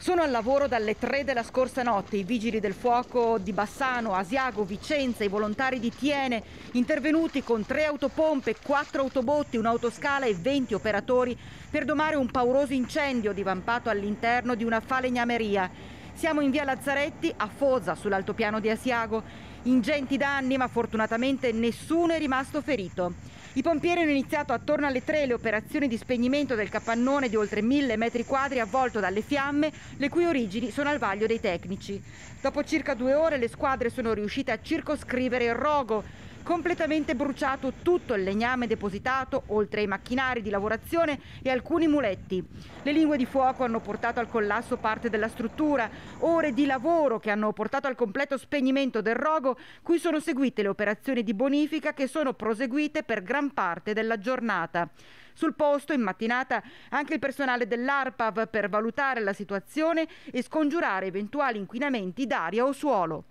Sono al lavoro dalle 3 della scorsa notte i vigili del fuoco di Bassano, Asiago, Vicenza, i volontari di Tiene, intervenuti con tre autopompe, quattro autobotti, un'autoscala e 20 operatori per domare un pauroso incendio divampato all'interno di una falegnameria. Siamo in via Lazzaretti, a Fosa, sull'altopiano di Asiago. Ingenti danni, ma fortunatamente nessuno è rimasto ferito. I pompieri hanno iniziato attorno alle tre le operazioni di spegnimento del capannone di oltre mille metri quadri avvolto dalle fiamme, le cui origini sono al vaglio dei tecnici. Dopo circa due ore le squadre sono riuscite a circoscrivere il rogo, completamente bruciato tutto il legname depositato, oltre ai macchinari di lavorazione e alcuni muletti. Le lingue di fuoco hanno portato al collasso parte della struttura, ore di lavoro che hanno portato al completo spegnimento del rogo, cui sono seguite le operazioni di bonifica che sono proseguite per gran parte della giornata. Sul posto in mattinata anche il personale dell'ARPAV per valutare la situazione e scongiurare eventuali inquinamenti d'aria o suolo.